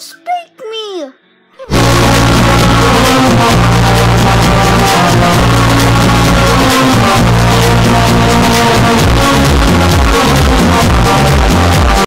speak